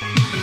Bye.